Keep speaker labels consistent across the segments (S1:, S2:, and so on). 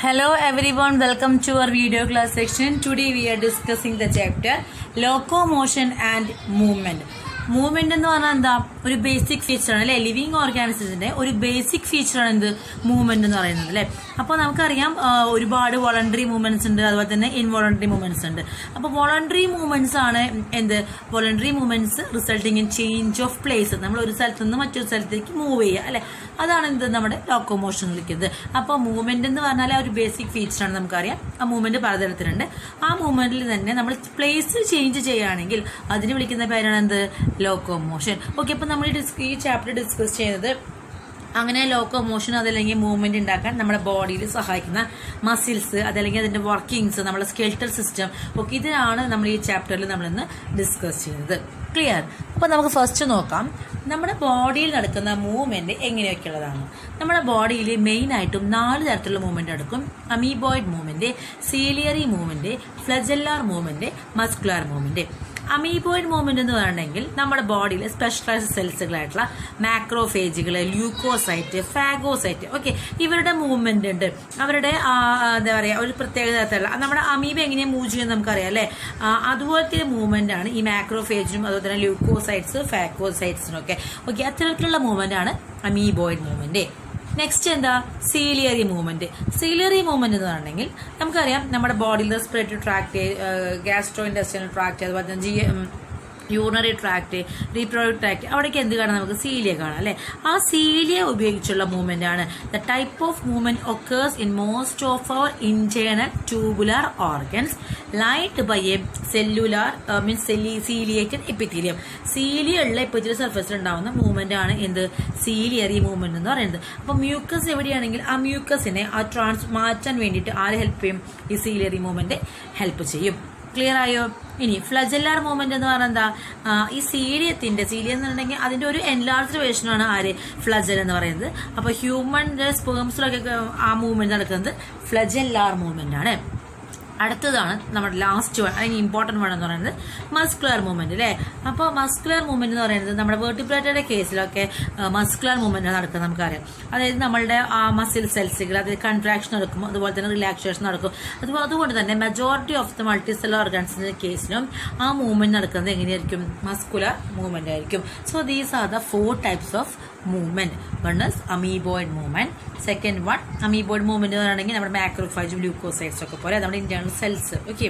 S1: Hello everyone, welcome to our video class section. Today we are discussing the chapter locomotion and movement. Movement എന്ന് പറഞ്ഞാൽ എന്താ? ഒരു basic feature ആണ് അല്ലെ? Living ഓർഗാനിസത്തിന്റെ ഒരു ബേസിക് ഫീച്ചർ ആണ് എന്ത്? മൂവ്മെന്റ് എന്ന് പറയുന്നത് അല്ലെ? അപ്പൊ നമുക്കറിയാം ഒരുപാട് വോളണ്ടറി മൂവ്മെന്റ്സ് ഉണ്ട് അതുപോലെ തന്നെ ഇൻവോളണ്ടറി മൂവ്മെന്റ്സ് ഉണ്ട്. അപ്പൊ വോളണ്ടറി മൂവ്മെന്റ്സ് ആണ് എന്ത്? Voluntary movements resulting in change of place നമ്മൾ ഒരു സ്ഥലത്ത് നിന്ന് മറ്റൊരു സ്ഥലത്തേക്ക് മൂവ് ചെയ്യുക അല്ലെ? അതാണ് എന്ത്? നമ്മുടെ ലോക്കോമോഷൻ വിളിക്കുന്നത്. അപ്പൊ മൂവ്മെന്റ് എന്ന് പറഞ്ഞാൽ ആ ഒരു ബേസിക് ഫീച്ചർ ആണ് നമുക്കറിയാം. ആ മൂവ്മെന്റ് പലതരത്തിലുണ്ട്. ആ മൂവ്മെന്റിൽ തന്നെ നമ്മൾ പ്ലേസ് ചേഞ്ച് ചെയ്യുകയാണെങ്കിൽ അതിന് വിളിക്കുന്ന പേരാണ് എന്ത്? ലോക്കോമോഷൻ ഓക്കെ അപ്പൊ നമ്മൾ ഈ ചാപ്റ്റർ ഡിസ്കസ് ചെയ്യുന്നത് അങ്ങനെ ലോക്കോമോഷൻ അതല്ലെങ്കിൽ മൂവ്മെന്റ് ഉണ്ടാക്കാൻ നമ്മുടെ ബോഡിയിൽ സഹായിക്കുന്ന മസിൽസ് അതല്ലെങ്കിൽ അതിന്റെ വർക്കിങ്സ് നമ്മുടെ സ്കെൽട്ടൽ സിസ്റ്റം ഒക്കെ ഇതിനാണ് നമ്മൾ ഈ ചാപ്റ്ററിൽ നമ്മൾ ഇന്ന് ഡിസ്കസ് ചെയ്യുന്നത്. ക്ലിയർ അപ്പൊ നമുക്ക് ഫസ്റ്റ് നോക്കാം. നമ്മുടെ ബോഡിയിൽ നടക്കുന്ന മൂവ്മെന്റ് എങ്ങനെയൊക്കെയുള്ളതാണ്. നമ്മുടെ ബോഡിയിൽ മെയിൻ ആയിട്ടും നാല് തരത്തിലുള്ള മൂവ്മെന്റ് നടക്കും. Amoeboid movement ciliary movement flagellar movement muscular movement amoeboid movement എന്ന് പറയണമെങ്കിൽ നമ്മുടെ ബോഡിയിൽ സ്പെഷ്യലൈസ്ഡ് സെൽസുകളായിട്ടുള്ള മാക്രോഫേജുകൾ ല്യൂക്കോസൈറ്റ് ഫാഗോസൈറ്റ് ഓക്കെ ഇവരുടെ മൂവ്മെന്റ് ഉണ്ട്. അവരുടെ എന്താ പറയുക ഒരു പ്രത്യേക തരത്തിലുള്ള നമ്മുടെ അമീബ എങ്ങനെയാണ് മൂവ് ചെയ്യുന്നത് നമുക്കറിയാം അല്ലെ? അതുപോലത്തെ മൂവ്മെന്റ് ആണ് ഈ മാക്രോഫേജിനും അതുപോലെ തന്നെ ല്യൂക്കോസൈറ്റ്സ് ഫാഗോസൈറ്റ്സിനും ഒക്കെ. ഓക്കെ അത്തരത്തിലുള്ള മൂവ്മെന്റ് ആണ് അമീബോയിഡ് മൂവ്മെന്റ് നെക്സ്റ്റ് എന്താ? സീലിയറി മൂവ്മെന്റ് സീലിയറി മൂവ്മെന്റ് എന്ന് പറഞ്ഞെങ്കിൽ നമുക്കറിയാം നമ്മുടെ ബോഡിയിൽ respiratory tract gastro industrial tract അതുപോലെ തന്നെ G urinary tract reproductive tract അവിടേക്ക് എന്ത് കാണാം? നമുക്ക് സീലിയ കാണാം അല്ലെ? ആ സീലിയ ഉപയോഗിച്ചുള്ള മൂവ്മെന്റ് ആണ്. The type of movement occurs in most of our internal tubular organs light by a cellular means ciliated epithelium cilia ഉള്ള എപ്പിത്തീലിയ സർഫസിൽ ഉണ്ടാവുന്ന മൂവ്മെന്റ് ആണ് എന്ത്? സീലിയറി മൂവ്മെന്റ് എന്ന് പറയുന്നത്. അപ്പൊ മ്യൂക്കസ് എവിടെയാണെങ്കിൽ ആ മ്യൂക്കസിനെ ആ ട്രാൻസ് മാറ്റാൻ വേണ്ടിയിട്ട് ആര് ഹെൽപ്പ് ചെയ്യും? ഈ സീലിയറി മൂവ്മെന്റ് ഹെൽപ്പ് ചെയ്യും. ക്ലിയർ ആയോ? ഇനി ഫ്ലജല്ലാർ മൂവ്മെന്റ് എന്ന് പറഞ്ഞാൽ എന്താ? ഈ സീലിയത്തിന്റെ സീലിയ എന്നുണ്ടെങ്കിൽ അതിന്റെ ഒരു എൻലാർജ് വേർഷനാണ് ആര്? ഫ്ലജൽ എന്ന് പറയുന്നത്. അപ്പൊ ഹ്യൂമൻ സ്പേംസിലൊക്കെ ആ മൂവ്മെന്റ് നടക്കുന്നത് ഫ്ലജല്ലാർ മൂവ്മെന്റ് ആണ്. അടുത്തതാണ് നമ്മുടെ ലാസ്റ്റ് വൺ അല്ലെങ്കിൽ ഇമ്പോർട്ടന്റ് വൺ എന്ന് പറയുന്നത് മസ്കുലർ മൂവ്മെന്റ് അല്ലേ അപ്പോൾ മസ്കുലർ മൂവ്മെന്റ് എന്ന് പറയുന്നത് നമ്മുടെ വെർട്ടിബ്രേറ്റയുടെ കേസിലൊക്കെ മസ്കുലർ മൂവ്മെന്റ് നടക്കുന്നത് നമുക്കറിയാം. അതായത് നമ്മുടെ ആ മസിൽ സെൽസുകൾ അതായത് കൺട്രാക്ഷൻ നടക്കും അതുപോലെ തന്നെ റിലാക്സേഷൻ നടക്കും. അതുപോലെ അതുകൊണ്ട് തന്നെ മെജോറിറ്റി ഓഫ് ദ സെല്ലർ ഓർഗൻസിന്റെ കേസിലും ആ മൂവ്മെന്റ് നടക്കുന്നത് എങ്ങനെയായിരിക്കും? മസ്കുലർ മൂവ്മെന്റ് ആയിരിക്കും. So these are the four types of movement one is amoeboid movement second one amoeboid movement എന്ന് പറയുകയാണെങ്കിൽ നമ്മുടെ മാക്രോഫൈജും ഗ്ലൂക്കോസൈഡ്സ് ഒക്കെ പോലെ നമ്മുടെ internal cells okay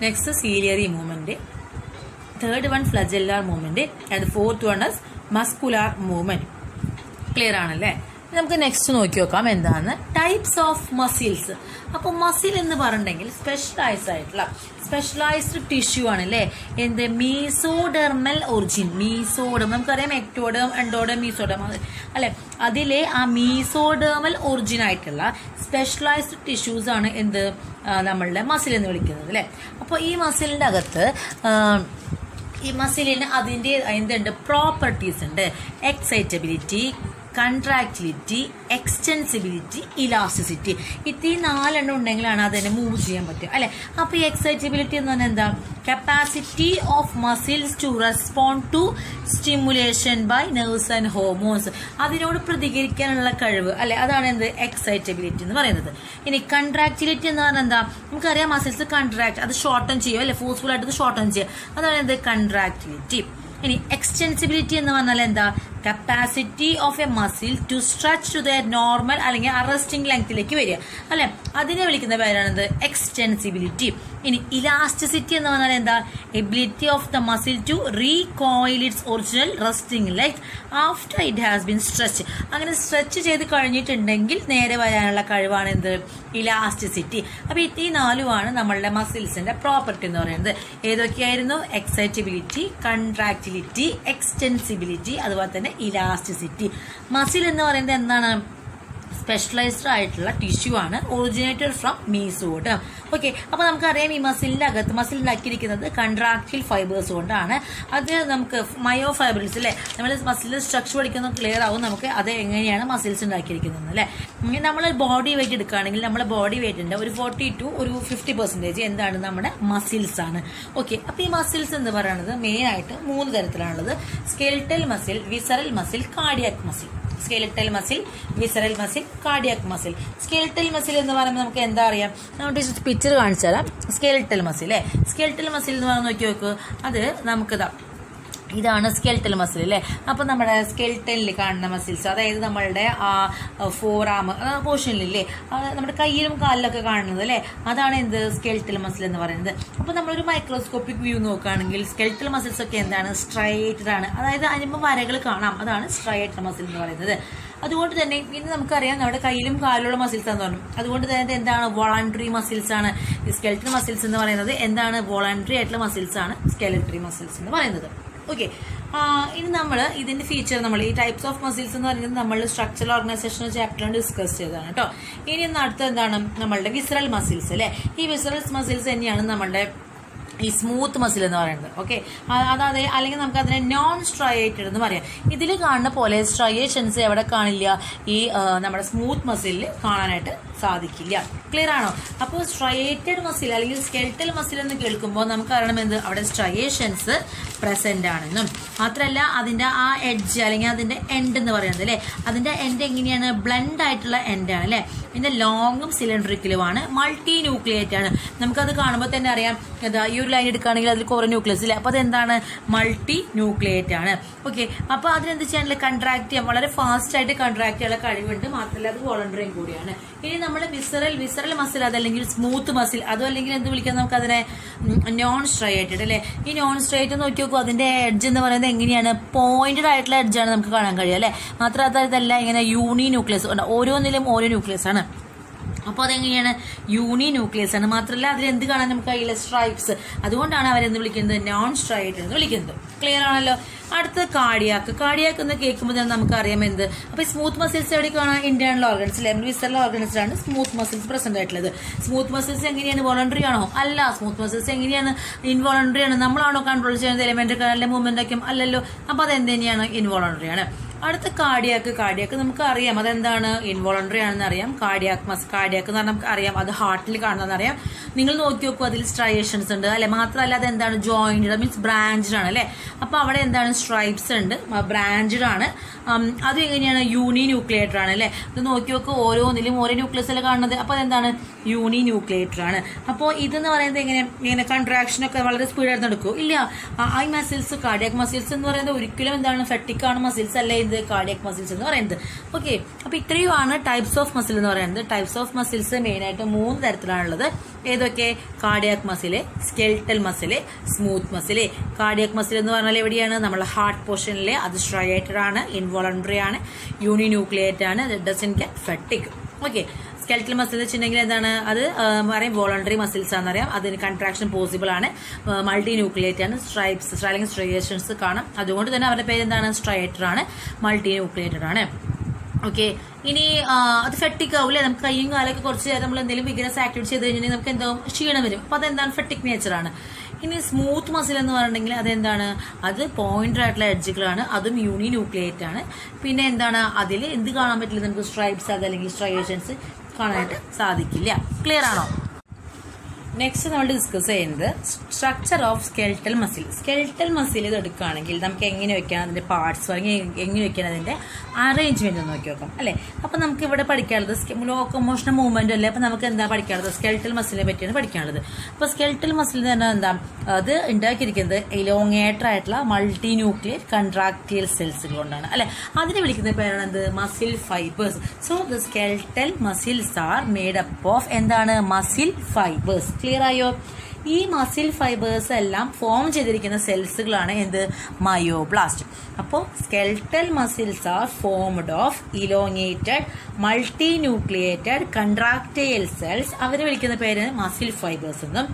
S1: next ciliary movement third one flagellar movement and fourth one is muscular movement clear ആണല്ലേ? നമുക്ക് next നോക്കി നോക്കാം എന്താണ്? ടൈപ്സ് ഓഫ് മസിൽസ് അപ്പോൾ മസിൽ എന്ന് പറഞ്ഞിട്ടുണ്ടെങ്കിൽ സ്പെഷ്യലൈസ്ഡ് ആയിട്ടുള്ള സ്പെഷ്യലൈസ്ഡ് ടിഷ്യൂ ആണ് അല്ലേ? എന്ത്? മീസോഡെർമൽ ഒറിജിൻ മീസോഡം നമുക്കറിയാം എക്ടോഡം എൻഡോഡം മീസോഡം അല്ലെ? അതിലെ ആ മീസോഡേമൽ ഒറിജിൻ ആയിട്ടുള്ള സ്പെഷ്യലൈസ്ഡ് ടിഷ്യൂസ് ആണ് എന്ത്? നമ്മളുടെ മസിൽ എന്ന് വിളിക്കുന്നത് അല്ലേ? അപ്പോൾ ഈ മസിലിന്റെ അകത്ത് ഈ മസിലിന് അതിന്റെ എന്തുണ്ട് പ്രോപ്പർട്ടീസ് ഉണ്ട്. എക്സൈറ്റബിലിറ്റി കൺട്രാക്ടിലിറ്റി എക്സ്റ്റെൻസിബിലിറ്റി ഇലാസ്റ്റിസിറ്റി ഇത് ഈ നാലെണ്ണം ഉണ്ടെങ്കിലാണ് അതിനെ മൂവ് ചെയ്യാൻ പറ്റുക അല്ലെ? അപ്പൊ ഈ എക്സൈറ്റബിലിറ്റി എന്ന് പറഞ്ഞാൽ എന്താ? Capacity of muscles to respond to stimulation by nerves and hormones അതിനോട് പ്രതികരിക്കാനുള്ള കഴിവ് അല്ലെ? അതാണ് എന്ത്? എക്സൈറ്റബിലിറ്റി എന്ന് പറയുന്നത്. ഇനി കൺട്രാക്ടിലിറ്റി എന്ന് പറഞ്ഞാൽ എന്താ? നമുക്കറിയാം മസിൽസ് കൺട്രാക്ട് അത് ഷോർട്ടൺ ചെയ്യും അല്ലെ? ഫോഴ്സ്ഫുൾ ആയിട്ട് ഷോർട്ടൺ ചെയ്യുക. അതാണ് എന്ത്? കൺട്രാക്ടിലിറ്റി ഇനി എക്സ്റ്റെൻസിബിലിറ്റി എന്ന് പറഞ്ഞാൽ എന്താ? Capacity of a muscle to stretch to the normal അല്ലെങ്കിൽ അറസ്റ്റിംഗ് ലെങ്ത്തിലേക്ക് വരിക. അല്ലെ? അതിനെ വിളിക്കുന്ന പേരാണെന്ത് എക്സ്റ്റെൻസിബിലിറ്റി ഇനി ഇലാസ്റ്റിസിറ്റി എന്ന് പറഞ്ഞാൽ എന്താ? Ability of the muscle to recoil its original resting like after it has been stretch അങ്ങനെ സ്ട്രെച്ച് ചെയ്ത് കഴിഞ്ഞിട്ടുണ്ടെങ്കിൽ നേരെ വരാനുള്ള കഴിവാണ് എന്ത്? ഇലാസ്റ്റിസിറ്റി അപ്പൊ ഈ നാലുമാണ് നമ്മളുടെ മസിൽസിന്റെ പ്രോപ്പർട്ടി എന്ന് പറയുന്നത്. ഏതൊക്കെയായിരുന്നു? എക്സൈറ്റബിലിറ്റി കൺട്രാക്ടിലിറ്റി എക്സ്റ്റെൻസിബിലിറ്റി അതുപോലെ തന്നെ ഇലാസ്റ്റിസിറ്റി. മസിൽ എന്ന് പറയുന്നത് എന്താണ്? സ്പെഷ്യലൈസ്ഡ് ആയിട്ടുള്ള ടിഷ്യൂ ആണ് ഒറിജിനേറ്റഡ് ഫ്രം മീസോട്ട് ഓക്കെ അപ്പൊ നമുക്കറിയാം ഈ മസിലിന്റെ അകത്ത് മസിൽ ഉണ്ടാക്കിയിരിക്കുന്നത് കൺട്രാക്റ്റിൽ ഫൈബേഴ്സ് കൊണ്ടാണ്. അത് നമുക്ക് മയോ ഫൈബേഴ്സ് അല്ലെ നമ്മൾ മസിൽ സ്ട്രക്ചർ പഠിക്കുന്ന ക്ലിയർ ആവും നമുക്ക് അത് എങ്ങനെയാണ് മസിൽസ് ഉണ്ടാക്കിയിരിക്കുന്നത് അല്ലെ നമ്മൾ ബോഡി വെയിറ്റ് എടുക്കുകയാണെങ്കിൽ നമ്മുടെ ബോഡി വെയിറ്റിന്റെ ഒരു ഫോർട്ടി ടു ഒരു ഫിഫ്റ്റി പെർസെന്റേജ് എന്താണ് നമ്മുടെ മസിൽസ് ആണ്. ഓക്കെ അപ്പൊ ഈ മസിൽസ് എന്ന് പറയുന്നത് മെയിൻ ആയിട്ട് മൂന്ന് തരത്തിലാണുള്ളത്. Skeletal muscle visceral muscle cardiac muscle skeletal muscle visceral muscle cardiac muscle. Skeletal muscle എന്ന് പറയുമ്പോൾ നമുക്ക് എന്താ അറിയാം? നമുക്ക് പിക്ചർ കാണിച്ചു തരാം. സ്കെലിറ്റൽ മസിൽ അല്ലേ? സ്കെലിറ്റൽ മസിൽ എന്ന് പറഞ്ഞാൽ നോക്കി നോക്കൂ. അത് നമുക്കിതാ ഇതാണ് സ്കെൽറ്റൽ മസിൽ അല്ലേ അപ്പൊ നമ്മുടെ സ്കെൽറ്റലിൽ കാണുന്ന മസിൽസ് അതായത് നമ്മളുടെ ആ ഫോർ ആം പോർഷനിലില്ലേ നമ്മുടെ കയ്യിലും കാലിലൊക്കെ കാണുന്നത് അല്ലേ അതാണ് എന്ത്? സ്കെൽറ്റൽ മസിൽ എന്ന് പറയുന്നത്. അപ്പൊ നമ്മളൊരു മൈക്രോസ്കോപ്പിക് വ്യൂ നോക്കുകയാണെങ്കിൽ സ്കെൽറ്റൽ മസിൽസ് ഒക്കെ എന്താണ്? സ്ട്രൈറ്റഡ് ആണ്. അതായത് അതിന് വരകൾ കാണാം. അതാണ് സ്ട്രൈറ്റഡ് മസിൽ എന്ന് പറയുന്നത്. അതുകൊണ്ട് തന്നെ ഇന്ന് നമുക്കറിയാം നമ്മുടെ കയ്യിലും കാലിലുള്ള മസിൽസ് എന്ന് പറഞ്ഞു. അതുകൊണ്ട് തന്നെ എന്താണ്? വോളണ്ടറി മസിൽസ് ആണ്. സ്കെൽറ്റൽ മസിൽസ് എന്ന് പറയുന്നത് എന്താണ്? വോളണ്ടറി ആയിട്ടുള്ള മസിൽസ് ആണ് സ്കെലറ്ററി മസിൽസ് എന്ന് പറയുന്നത്. ഓക്കെ ഇനി നമ്മൾ ഇതിന്റെ ഫീച്ചർ നമ്മൾ ഈ ടൈപ്സ് ഓഫ് മസിൽസ് എന്ന് പറയുന്നത് നമ്മൾ സ്ട്രക്ചറൽ ഓർഗനൈസേഷൻ ചാപ്റ്ററിൽ ഡിസ്കസ് ചെയ്തതാണ് കേട്ടോ. ഇനി അടുത്ത എന്താണ്? നമ്മളുടെ വിസറൽ മസിൽസ് അല്ലെ? ഈ വിസറൽ മസിൽസ് തന്നെയാണ് നമ്മളുടെ ഈ സ്മൂത്ത് മസിൽ എന്ന് പറയുന്നത്. ഓക്കെ അതായത് അല്ലെങ്കിൽ നമുക്ക് അതിനെ നോൺ സ്ട്രയേറ്റഡ് എന്ന് പറയാം. ഇതിൽ കാണുന്ന പോലെ സ്ട്രയേഷൻസ് എവിടെ കാണില്ല? ഈ നമ്മുടെ സ്മൂത്ത് മസിലിൽ കാണാനായിട്ട് സാധിക്കില്ല. ക്ലിയർ ആണോ? അപ്പോൾ സ്ട്രയേറ്റഡ് മസിൽ അല്ലെങ്കിൽ സ്കെൽറ്റൽ മസിൽ എന്ന് കേൾക്കുമ്പോൾ നമുക്ക് അറിയണം എന്ത്? അവിടെ സ്ട്രയേഷൻസ് പ്രസന്റ് ആണെന്നും. മാത്രമല്ല അതിന്റെ ആ എഡ്ജ് അല്ലെങ്കിൽ അതിന്റെ എൻഡ് എന്ന് പറയുന്നത് അല്ലെ? അതിന്റെ എൻഡ് എങ്ങനെയാണ്? ബ്ലെൻഡ് ആയിട്ടുള്ള എൻഡ് ആണ് അല്ലെ? ഇതിന്റെ ലോങ്ങും സിലിണ്ടറിക്കലുമാണ് മൾട്ടി ന്യൂക്ലിയേറ്റ് ആണ്. നമുക്കത് കാണുമ്പോൾ തന്നെ അറിയാം. എന്താ ഈ ഒരു ലൈൻ എടുക്കുകയാണെങ്കിൽ അതിൽ കുറേ ന്യൂക്ലിയസ് ഇല്ല? അപ്പോൾ അതെന്താണ്? മൾട്ടി ന്യൂക്ലിയേറ്റ് ആണ്. ഓക്കെ അപ്പോൾ അതിനെന്ത് ചെയ്യാനുള്ള? കൺട്രാക്ട് ചെയ്യാൻ വളരെ ഫാസ്റ്റ് ആയിട്ട് കൺട്രാക്ട് ചെയ്യാനുള്ള കഴിവുണ്ട്. മാത്രമല്ല അത് വോളണ്ടറിയും കൂടിയാണ്. ഇനി നമ്മൾ വിസറൽ വിസറൽ മസിൽ അതല്ലെങ്കിൽ സ്മൂത്ത് മസിൽ അതും അല്ലെങ്കിൽ എന്ത് വിളിക്കാം നമുക്ക് അതിനെ നോൺ സ്ട്രൈറ്റഡ് അല്ലെ? ഈ നോൺ സ്ട്രൈറ്റ് നോക്കി നോക്കൂ അതിന്റെ എഡ്ജ് എന്ന് പറയുന്നത് എങ്ങനെയാണ്? പോയിന്റഡ് ആയിട്ടുള്ള എഡ്ജാണ് നമുക്ക് കാണാൻ കഴിയുക അല്ലെ? മാത്രമല്ല ഇതല്ല ഇങ്ങനെ യൂണി ന്യൂക്ലിയസ് ഓരോന്നിലും ഓരോ ന്യൂക്ലിയസ് ആണ്. അപ്പോൾ അതെങ്ങനെയാണ്? യൂണി ന്യൂക്ലിയസ് ആണ്. മാത്രമല്ല അതിൽ എന്ത് കാണാൻ നമുക്ക് അതിലെ സ്ട്രൈപ്സ് അതുകൊണ്ടാണ് അവരെന്ത് വിളിക്കുന്നത് നോൺ സ്ട്രൈറ്റ് എന്ന് വിളിക്കുന്നത്. ക്ലിയർ ആണല്ലോ? അടുത്ത കാടിയാക്ക് കാടിയാക്ക് എന്ന് കേൾക്കുമ്പോൾ തന്നെ നമുക്ക് അറിയാം എന്ത്? അപ്പൊ സ്മൂത്ത് മസിൽസ് എവിടെ കാണാം? ഇന്റേണൽ ഓർഗൻസ് അല്ലെ വിസറൽ ഓർഗൻസിലാണ് സ്മൂത്ത് മസിൽസ് പ്രസന്റ് ആയിട്ടുള്ളത്. സ്മൂത്ത് മസിൽസ് എങ്ങനെയാണ്? വോളണ്ടറി ആണോ? അല്ല. സ്മൂത്ത് മസിൽസ് എങ്ങനെയാണ്? ഇൻവോളണ്ടറി ആണ്. നമ്മളാണോ കൺട്രോൾ ചെയ്യുന്നത്? എലിമെന്റ് അല്ലെങ്കിൽ മൂവ്മെന്റ് ഒക്കെ അല്ലല്ലോ. അപ്പോൾ അത് എന്ത് തന്നെയാണ്? ഇൻവോളണ്ടറി ആണ്. അടുത്ത കാർഡിയാക്ക് കാർഡിയാക്ക് നമുക്ക് അറിയാം. അതെന്താണ്? ഇൻവോളണ്ടറി ആണെന്ന് അറിയാം. കാർഡിയാക്ക് മസ് കാർഡിയാക്ക് എന്ന് പറഞ്ഞാൽ നമുക്ക് അറിയാം. അത് ഹാർട്ടിൽ കാണുന്നതെന്ന് അറിയാം. നിങ്ങൾ നോക്കി നോക്കൂ അതിൽ സ്ട്രയേഷൻസ് ഉണ്ട്. അല്ലെ? മാത്രമല്ല അത് എന്താണ് ജോയിൻഡ് മീൻസ് ബ്രാഞ്ചഡ് ആണ് അല്ലേ? അപ്പോൾ അവിടെ എന്താണ്? സ്ട്രൈപ്സ് ഉണ്ട്. ബ്രാഞ്ചഡ് ആണ്. അത് എങ്ങനെയാണ്? യൂണി ന്യൂക്ലിയേറ്റർ ആണ് അല്ലെ? ഇത് നോക്കി നോക്കുക ഓരോന്നിലും ഓരോ ന്യൂക്ലിയസ് അല്ലേ കാണുന്നത്? അപ്പോൾ അതെന്താണ്? യൂണി ന്യൂക്ലിയേറ്റർ ആണ്. അപ്പോൾ ഇതെന്ന് പറയുന്നത് എങ്ങനെ? ഇങ്ങനെ കൺട്രാക്ഷൻ ഒക്കെ വളരെ സ്പീഡായിട്ട് നടക്കും. ഇല്ല. ഐ മസിൽസ് കാർഡിയാക് മസിൽസ് എന്ന് പറയുന്നത് ഒരിക്കലും എന്താണ്? ഫെട്ടിക്കാണ് മസിൽസ് അല്ല? ഇത് കാർഡിയക് മസിൽസ് എന്ന് പറയുന്നത്. ഓക്കെ അപ്പൊ ഇത്രയുമാണ് ടൈപ്സ് ഓഫ് മസിൽ എന്ന് പറയുന്നത്. ടൈപ്സ് ഓഫ് മസിൽസ് മെയിൻ ആയിട്ട് മൂന്ന് തരത്തിലാണുള്ളത്. ഏതൊക്കെ? Cardiac muscle skeletal muscle smooth muscle cardiac muscle എന്ന് പറഞ്ഞാൽ എവിടെയാണ്? നമ്മുടെ ഹാർട്ട് പോർഷനിലെ അത് സ്ട്രയേറ്റഡ് ആണ് ഇൻവോളണ്ടറി ആണ്. യൂണി ന്യൂക്ലിയേറ്റ് ആണ് doesn't get fatigue okay skeletal muscle വെച്ചിട്ടുണ്ടെങ്കിൽ എന്താണ്? അത് പറയും വോളണ്ടറി മസിൽസ് ആണെന്നറിയാം അതിന് കൺട്രാക്ഷൻ പോസിബിൾ ആണ്. മൾട്ടി ന്യൂക്ലിയേറ്റ് ആണ്. സ്ട്രൈപ്സ് അല്ലെങ്കിൽ സ്ട്രേഷൻസ് കാണാം. അതുകൊണ്ട് തന്നെ അവരുടെ പേര് എന്താണ്? സ്ട്രൈറ്റർ ആണ്. മൾട്ടി ന്യൂക്ലിയേറ്റഡ് ആണ്. ഓക്കെ ഇനി അത് ഫെട്ടിക് ആവില്ലേ നമുക്ക് കയ്യും കാലൊക്കെ കുറച്ച് നേരം നമ്മൾ എന്തെങ്കിലും വിഗ്രസ് ആക്ടിവിറ്റി ചെയ്ത് കഴിഞ്ഞിട്ടുണ്ടെങ്കിൽ നമുക്ക് എന്തോ ക്ഷീണം വരും. അപ്പോൾ അതെന്താണ്? ഫെട്ടിക് ആണ്. ഇനി സ്മൂത്ത് മസിൽ എന്ന് പറഞ്ഞിട്ടുണ്ടെങ്കിൽ അതെന്താണ്? അത് പോയിന്റ് ആയിട്ടുള്ള എഡ്ജുകളാണ് അതും യൂണി ന്യൂക്ലിയേറ്റ് ആണ്. പിന്നെ എന്താണ്? അതിൽ എന്ത് കാണാൻ പറ്റില്ല നമുക്ക്? സ്ട്രൈപ്സ് അതല്ലെങ്കിൽ സ്ട്രയേഷൻസ് കാണാനായിട്ട് സാധിക്കില്ല. ക്ലിയർ ആണോ? നെക്സ്റ്റ് നമ്മൾ ഡിസ്കസ് ചെയ്യുന്നത് structure of skeletal muscle skeletal muscle ഇത് എടുക്കുകയാണെങ്കിൽ നമുക്ക് എങ്ങനെ വെക്കാം അതിന്റെ പാർട്സ് അല്ലെങ്കിൽ എങ്ങനെ വെക്കാൻ അതിന്റെ അറേഞ്ച്മെന്റ് ഒന്ന് നോക്കി നോക്കാം അല്ലേ? അപ്പോൾ നമുക്ക് ഇവിടെ പഠിക്കാനുള്ളത് ലോക്കോമോഷൻ മൂവ്മെന്റ് അല്ലേ? അപ്പോൾ നമുക്ക് എന്താ പഠിക്കാനുള്ളത്? സ്കെൽട്ടൽ മസിലിനെ പറ്റിയാണ് പഠിക്കാനുള്ളത്. അപ്പോൾ സ്കെൽട്ടൽ മസിൽ എന്ന് പറഞ്ഞാൽ എന്താ? അത് ഉണ്ടാക്കിയിരിക്കുന്നത് ഇലോങ്ങേറ്റർ ആയിട്ടുള്ള മൾട്ടി ന്യൂക്ലിയർ കൺട്രാക്ടിയൽ സെൽസുകൾ കൊണ്ടാണ് അല്ലേ? അതിനെ വിളിക്കുന്ന പേരാണ് എന്ത് muscle fibres so the skeletal muscles are made up of എന്താണ്? മസിൽ ഫൈബേഴ്സ് ക്ലിയർ ആയോ? ഈ മസിൽ ഫൈബേഴ്സ് എല്ലാം ഫോം ചെയ്തിരിക്കുന്ന സെൽസുകളാണ് എന്ത്? മയോബ്ലാസ്റ്റ് അപ്പോൾ skeletal muscles are formed of elongated multi nucleated contractile cells അവരെ വിളിക്കുന്ന പേര് മസിൽ ഫൈബേഴ്സ് എന്നും.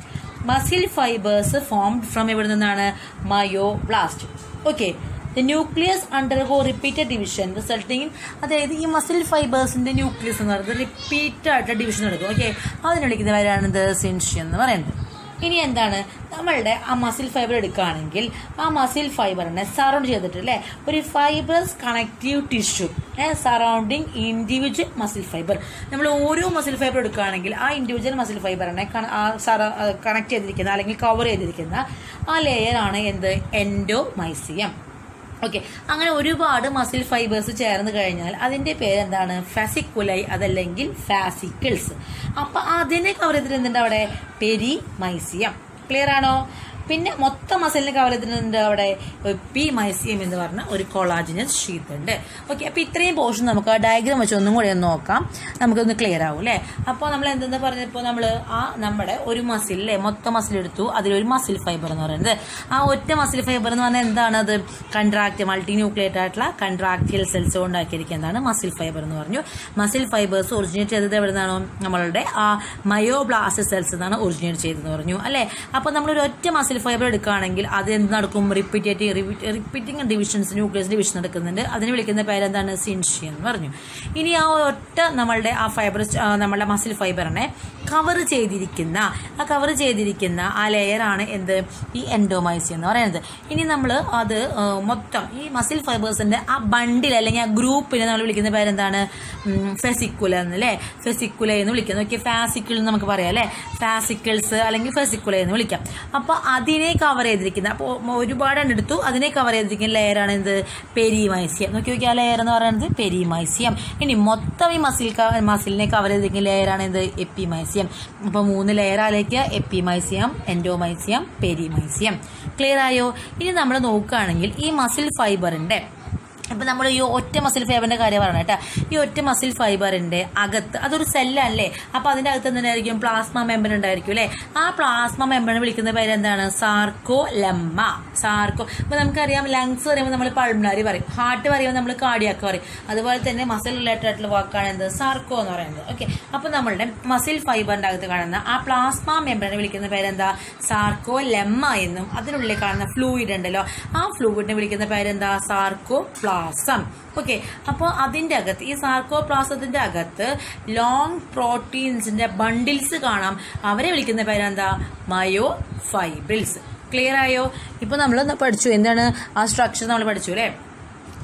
S1: മസിൽ ഫൈബേഴ്സ് ഫോംഡ് ഫ്രം എവിടെ നിന്നാണ്? Myoblast okay the nucleus undergo repeated division resulting അതായത് ഈ മസിൽ ഫൈബേഴ്സിന്റെ ന്യൂക്ലിയസ് എന്ന് പറയുന്നത് റിപ്പീറ്റഡ് ആയിട്ട് ഡിവിഷൻ എടുക്കും. ഓക്കെ അതിന് വിളിക്കുന്ന പേരാണ് സിൻഷ്യം എന്ന് പറയുന്നത്. ഇനി എന്താണ്? നമ്മളുടെ ആ മസിൽ ഫൈബർ എടുക്കുകയാണെങ്കിൽ ആ മസിൽ ഫൈബറിനെ സറൗണ്ട് ചെയ്തിട്ട് അല്ലേ ഒരു fibres connective tissue surrounding individual muscle fibre നമ്മൾ ഓരോ മസിൽ ഫൈബർ എടുക്കുകയാണെങ്കിൽ ആ ഇൻഡിവിജ്വൽ മസിൽ ഫൈബറിനെ കണക്ട് ചെയ്തിരിക്കുന്ന അല്ലെങ്കിൽ കവർ ചെയ്തിരിക്കുന്ന ആ ലെയർ ആണ് എന്ത്? എൻഡോമൈസിയം ഓക്കെ അങ്ങനെ ഒരുപാട് മസിൽ ഫൈബേഴ്സ് ചേർന്ന് കഴിഞ്ഞാൽ അതിന്റെ പേരെന്താണ്? ഫാസിക്കുലൈ അതല്ലെങ്കിൽ ഫാസിക്കിൾസ് അപ്പൊ അതിനെ കവർ ചെയ്തിട്ട് എന്തുണ്ട് അവിടെ? പെരി മൈസിയം ക്ലിയർ ആണോ? പിന്നെ മൊത്തം മസിലിന് കവർ ചെയ്തിട്ടുണ്ട് അവിടെ പി മൈസിയം എന്ന് പറഞ്ഞ ഒരു കൊളാജിനസ് ഷീറ്റ് ഉണ്ട്. ഓക്കെ അപ്പൊ ഇത്രയും പോർഷൻ നമുക്ക് ഡയഗ്രാം വെച്ച് ഒന്നും കൂടി ഒന്ന് നോക്കാം. നമുക്കൊന്ന് ക്ലിയർ ആവും അല്ലേ അപ്പൊ നമ്മൾ എന്തെന്ന് പറഞ്ഞപ്പോൾ നമ്മൾ ആ നമ്മുടെ ഒരു മസിൽ അല്ലേ മൊത്തം മസിൽ എടുത്തു. അതിലൊരു മസിൽ ഫൈബർ എന്ന് പറയുന്നത്. ആ ഒറ്റ മസിൽ ഫൈബർ എന്ന് പറഞ്ഞാൽ എന്താണ് അത്? മൾട്ടി ന്യൂക്ലിയേറ്റ് ആയിട്ടുള്ള കൺട്രാക്റ്റിയൽ സെൽസ് കൊണ്ടാക്കിയിരിക്കുന്നതാണ് മസിൽ ഫൈബർ എന്ന് പറഞ്ഞു. മസിൽ ഫൈബേഴ്സ് ഒറിജിനേറ്റ് ചെയ്തത് എവിടെ നിന്നാണോ നമ്മളുടെ ആ മയോബ്ലാസ്റ്റ് സെൽസ് എന്നാണ് ഒറിജിനേറ്റ് ചെയ്തതെന്ന് പറഞ്ഞു അല്ലേ? അപ്പൊ നമ്മളൊരു ഒറ്റ മസിൽ ഫൈബർ എടുക്കുകയാണെങ്കിൽ അത് എന്ത് നടക്കും? Repeated repeating divisions nucleus division നടക്കുന്നുണ്ട്. അതിന് വിളിക്കുന്ന പേരെന്താണ്? സിൻഷി എന്ന് പറഞ്ഞു. ഇനി ആ ഒറ്റ നമ്മളുടെ ആ ഫൈബർ നമ്മളുടെ മസിൽ ഫൈബറിനെ കവർ ചെയ്തിരിക്കുന്ന ആ കവർ ചെയ്തിരിക്കുന്ന ആ ലെയറാണ് എന്ത്? ഈ എൻഡോമൈസി എന്ന് പറയുന്നത്. ഇനി നമ്മൾ അത് മൊത്തം ഈ മസിൽ ഫൈബേഴ്സിന്റെ ആ ബണ്ടിൽ അല്ലെങ്കിൽ ആ ഗ്രൂപ്പിനെ നമ്മൾ വിളിക്കുന്ന പേരെന്താണ്? ഫെസിക്കുല എന്നല്ലേ? ഫെസിക്കുല എന്ന് വിളിക്കുന്നത് ഓക്കെ ഫാസിക്കിൾ എന്ന് നമുക്ക് പറയാം അല്ലേ? ഫാസിക്കിൾസ് അല്ലെങ്കിൽ ഫെസിക്കുല എന്ന് വിളിക്കാം. അപ്പോൾ അപ്പൊ അതിനെ കവർ ചെയ്തിരിക്കുന്നത്. അപ്പോൾ ഒരുപാട് എണ്ണം എടുത്തു. അതിനെ കവർ ചെയ്തിരിക്കുന്ന ലെയറാണ് എന്ത്? പെരിമൈസിയം. നോക്കി നോക്കിയാൽ ആ ലെയർ എന്ന് പറയുന്നത് പെരിമൈസിയം. ഇനി മൊത്തം ഈ മസിൽ മസിലിനെ കവർ ചെയ്തിരിക്കുന്ന ലെയറാണ് എന്ത്? എപ്പിമൈസിയം. അപ്പോൾ മൂന്ന് ലെയറിലേക്ക് എപ്പിമൈസിയം എൻഡോമൈസിയം പെരിമൈസിയം. ക്ലിയർ ആയോ? ഇനി നമ്മൾ നോക്കുകയാണെങ്കിൽ ഈ മസിൽ ഫൈബറിന്റെ ഇപ്പൊ നമ്മൾ ഈ ഒറ്റ മസിൽ ഫൈബറിന്റെ കാര്യം പറയണം കേട്ടോ. ഈ ഒറ്റ മസിൽ ഫൈബറിന്റെ അകത്ത് അതൊരു സെല്ലല്ലേ അപ്പോൾ അതിന്റെ അകത്ത് എന്തായിരിക്കും പ്ലാസ്മ മെമ്പർ ഉണ്ടായിരിക്കും അല്ലേ? ആ പ്ലാസ്മ മെമ്പറിനെ വിളിക്കുന്ന പേര് എന്താണ്? സാർക്കോ ലെമ്മ സാർക്കോ അപ്പോൾ നമുക്കറിയാം ലങ്സ് പറയുമ്പോൾ നമ്മൾ പൾമണറി പറയും. ഹാർട്ട് പറയുമ്പോൾ നമ്മൾ കാർഡിയാക്ക് പറയും. അതുപോലെ തന്നെ മസിൽ റിലേറ്റഡ് ആയിട്ടുള്ള വാക്കാണ് എന്ത്? സാർക്കോ എന്ന് പറയുന്നത്. ഓക്കെ അപ്പോൾ നമ്മളുടെ മസിൽ ഫൈബറിന്റെ അകത്ത് കാണുന്ന ആ പ്ലാസ്മ മെമ്പറിനെ വിളിക്കുന്ന പേരെന്താ സാർക്കോ ലെമ്മ എന്നും അതിനുള്ളിൽ കാണുന്ന ഫ്ലൂയിഡ് ഉണ്ടല്ലോ. ആ ഫ്ലൂയിഡിനെ വിളിക്കുന്ന പേരെന്താ സാർക്കോ പ്ലാസം ഓക്കെ അപ്പോൾ അതിന്റെ അകത്ത് ഈ സാർക്കോപ്ലാസത്തിന്റെ അകത്ത് ലോങ് പ്രോട്ടീൻസിന്റെ ബണ്ടിൽസ് കാണാം. അവരെ വിളിക്കുന്ന പേരെന്താ? മയോ ഫൈബിൾസ് ക്ലിയർ ആയോ? ഇപ്പോൾ നമ്മൾ പഠിച്ചു. എന്താണ്? ആ സ്ട്രക്ചർ നമ്മൾ പഠിച്ചു അല്ലേ?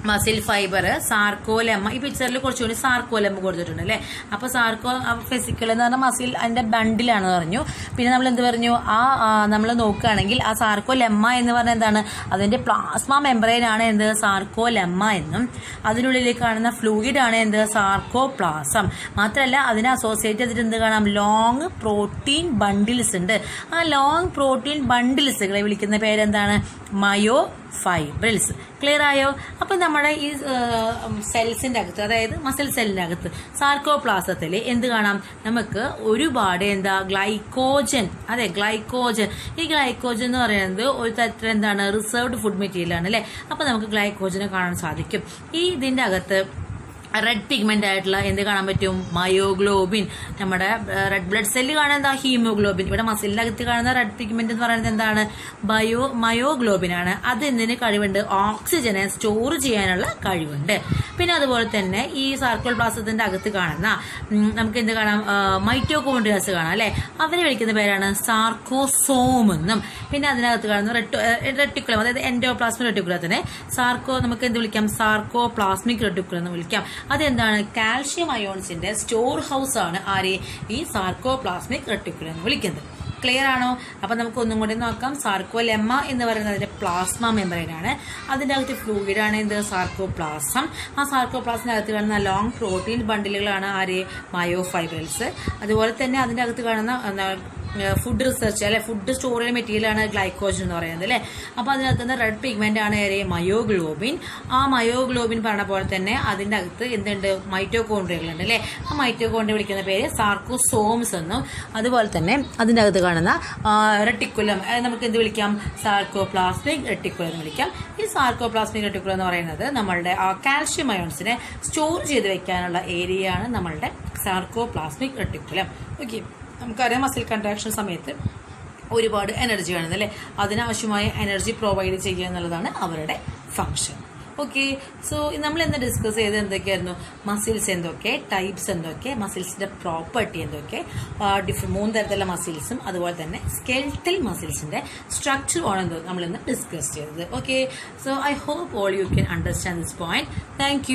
S1: Muscle fibre sarcolemma. ഈ പിക്ചറിൽ കുറച്ചുകൂടി സാർക്കോലെമ്മ കൊടുത്തിട്ടുണ്ട് അല്ലേ? അപ്പൊ സാർക്കോ ഫിസിക്കൽ എന്ന് പറഞ്ഞാൽ മസിൽ അതിന്റെ ബണ്ടിലാണ് പറഞ്ഞു. പിന്നെ നമ്മൾ എന്ത് പറഞ്ഞു? ആ നമ്മൾ നോക്കുകയാണെങ്കിൽ ആ സാർക്കോലെമ്മ എന്ന് പറഞ്ഞാൽ എന്താണ്? അതിന്റെ പ്ലാസ്മ മെമ്പറൈൻ ആണ് എന്ത്? സാർക്കോലെമ്മ എന്നും. അതിനുള്ളിൽ കാണുന്ന ഫ്ലൂയിഡ് ആണ് എന്ത്? സാർക്കോ പ്ലാസം മാത്രമല്ല അതിനെ അസോസിയേറ്റ് ചെയ്തിട്ട് എന്ത് കാണാം? ലോങ് പ്രോട്ടീൻ ബണ്ടിൽസ് ഉണ്ട്. ആ ലോങ് പ്രോട്ടീൻ ബണ്ടിൽസുകളെ വിളിക്കുന്ന പേരെന്താണ്? മയോ ഫൈബിൾസ് ക്ലിയർ ആയോ? അപ്പം നമ്മുടെ ഈ സെൽസിന്റെ അകത്ത് അതായത് മസിൽ സെല്ലിന്റെ അകത്ത് സാർക്കോപ്ലാസത്തിൽ എന്ത് കാണാം? നമുക്ക് ഒരുപാട് എന്താ ഗ്ലൈക്കോജൻ അതെ ഗ്ലൈക്കോജൻ ഈ ഗ്ലൈക്കോജൻ എന്ന് പറയുന്നത് ഒരു തരത്തിൽ എന്താണ്? റിസർവ്ഡ് ഫുഡ് മെറ്റീരിയൽ ആണ് അല്ലേ? അപ്പം നമുക്ക് ഗ്ലൈക്കോജനെ കാണാൻ സാധിക്കും. ഈ ഇതിന്റെ അകത്ത് റെഡ് പിഗ്മെന്റ് ആയിട്ടുള്ള എന്ത് കാണാൻ പറ്റും? മയോഗ്ലോബിൻ നമ്മുടെ റെഡ് ബ്ലഡ് സെല്ല് കാണാൻ എന്താ? ഹീമോഗ്ലോബിൻ ഇവിടെ മസിലിന്റെ അകത്ത് കാണുന്ന റെഡ് പിഗ്മെന്റ് എന്ന് പറയുന്നത് എന്താണ്? ബയോ മയോഗ്ലോബിൻ ആണ്. അത് എന്തിന് കഴിവുണ്ട്? ഓക്സിജനെ സ്റ്റോർ ചെയ്യാനുള്ള കഴിവുണ്ട്. പിന്നെ അതുപോലെ തന്നെ ഈ സാർക്കോൾ പ്ലാസത്തിന്റെ അകത്ത് കാണുന്ന നമുക്ക് എന്ത് കാണാം? മൈറ്റോകോൺഡ്രിയാസ് കാണാം അല്ലെ? അവരെ വിളിക്കുന്ന പേരാണ് സാർക്കോസോം എന്നും. പിന്നെ അതിനകത്ത് കാണുന്ന റെട്ടിക്കുലം അതായത് എൻഡോപ്ലാസ്മിക് റെട്ടിക്കുലത്തിനെ സാർക്കോ നമുക്ക് എന്ത് വിളിക്കാം? സാർക്കോ പ്ലാസ്മിക് റെട്ടിക്കുലം എന്ന് വിളിക്കാം. അതെന്താണ്? കാൽഷ്യം അയോൺസിന്റെ സ്റ്റോർ ഹൗസ് ആണ് ആരെ? ഈ സാർക്കോ പ്ലാസ്മിക് റെട്ടിക്കുലം എന്ന് വിളിക്കുന്നത്. ക്ലിയർ ആണോ? അപ്പം നമുക്ക് ഒന്നും കൂടി നോക്കാം. സാർക്കോ ലെമ്മ എന്ന് പറയുന്നത് അതിന്റെ പ്ലാസ്മ മെമ്പറൈൻ ആണ്. അതിന്റെ അകത്ത് ഫ്ലൂയിഡ് ആണ്. എന്ത്? സാർക്കോ പ്ലാസം ആ സാർക്കോ പ്ലാസിനകത്ത് കാണുന്ന ലോങ് പ്രോട്ടീൻ ബണ്ടിലുകളാണ് ആര്? മയോ ഫൈബേഴ്സ് അതുപോലെ തന്നെ അതിന്റെ അകത്ത് കാണുന്ന ഫുഡ് റിസർച്ച് അല്ലെ ഫുഡ് മെറ്റീരിയൽ ആണ് ഗ്ലൈക്കോജൻ എന്ന് പറയുന്നത് അല്ലെ? അപ്പൊ അതിനകത്ത് നിന്ന് റെഡ് പിഗ്മെന്റ് ആണ് ഏറെ മയോഗ്ലോബിൻ ആ മയോഗ്ലോബിൻ പറഞ്ഞ പോലെ തന്നെ അതിന്റെ അകത്ത് എന്തുണ്ട്? മൈറ്റോകോൺഡ്രിയകൾ ഉണ്ട് അല്ലെ? ആ മൈറ്റോകോൺഡ്രിയ വിളിക്കുന്ന പേര് സാർക്കോസോംസ് എന്നും. അതുപോലെ തന്നെ അതിന്റെ അകത്ത് കാണുന്ന റെട്ടിക്കുലം നമുക്ക് എന്ത് വിളിക്കാം? സാർക്കോപ്ലാസ്മിക് റെട്ടിക്കുലം എന്ന് വിളിക്കാം. ഈ സാർക്കോപ്ലാസ്മിക് റെട്ടിക്കുലം എന്ന് പറയുന്നത് നമ്മളുടെ ആ കാൽഷ്യം അയോൺസിനെ സ്റ്റോർ ചെയ്ത് വെക്കാനുള്ള ഏരിയയാണ് നമ്മളുടെ സാർക്കോപ്ലാസ്മിക് റെട്ടിക്കുലം ഓക്കെ നമുക്കറിയാം മസിൽ കൺട്രാക്ഷൻ സമയത്ത് ഒരുപാട് എനർജി വേണം അല്ലേ അതിനാവശ്യമായ എനർജി പ്രൊവൈഡ് ചെയ്യുക എന്നുള്ളതാണ് അവരുടെ ഫങ്ഷൻ ഓക്കെ സോ നമ്മൾ എന്താ ഡിസ്കസ് ചെയ്ത് എന്തൊക്കെയായിരുന്നു? മസിൽസ് എന്തൊക്കെ? ടൈപ്സ് എന്തൊക്കെ? മസിൽസിന്റെ പ്രോപ്പർട്ടി എന്തൊക്കെ? ഡിഫറെന്റ് മൂന്ന് തരത്തിലുള്ള മസിൽസും അതുപോലെ തന്നെ സ്കെൽറ്റൽ മസിൽസിന്റെ സ്ട്രക്ചർ ആണ് എന്തോ നമ്മൾ ഇന്ന് ഡിസ്കസ് ചെയ്തത്. Okay so I hope all you can understand this point thank